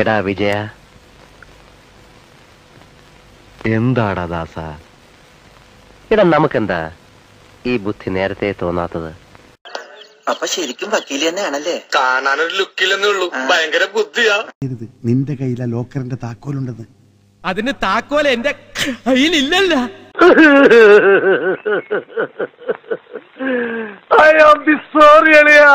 എടാ വിജയ. എന്താടാ ദാസ? എടാ നമുക്കെന്താ? ഈ ബുദ്ധി നേരത്തെ തോന്നാത്തത്. അപ്പൊ ശരിക്കും വക്കീൽ തന്നെയാണല്ലേ? കാണാനൊരു ലുക്കില്ലെന്നേ ഉള്ളൂ. ഭയങ്കര ബുദ്ധിയാ. നിന്റെ കയ്യിലാ ലോക്കറിന്റെ താക്കോലുണ്ടെന്ന് അതിന് താക്കോൽ എന്റെ കയ്യിലില്ലല്ല. ഐ ആം ബി സോറി അളിയാ